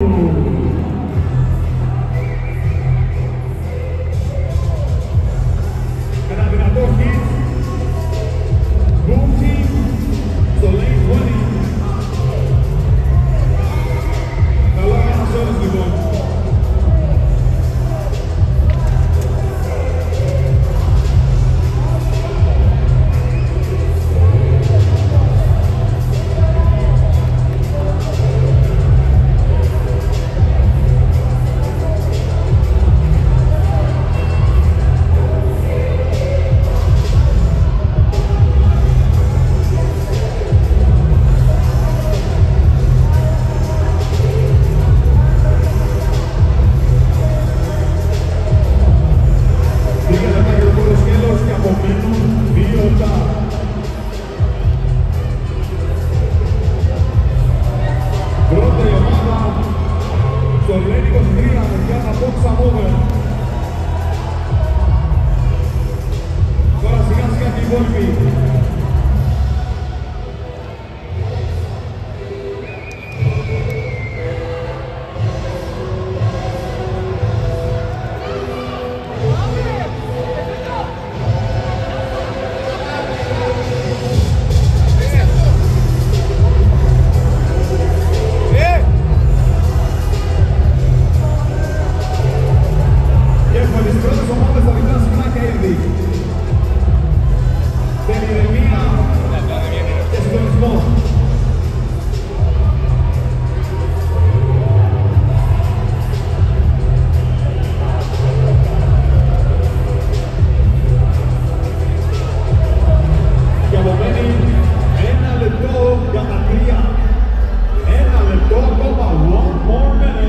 Thank mm -hmm. you. would be ένα λεπτό για τα τρία. Ένα λεπτό ακόμα. One more minute.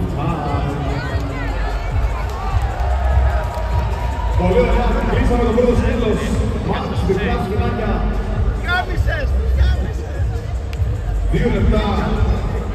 Πολύ ωραία, κλείσαμε το πρώτο σκέλος. Μάτς, διπλά σκηνάκια. Κάμισες, κάμισες. Δύο λεπτά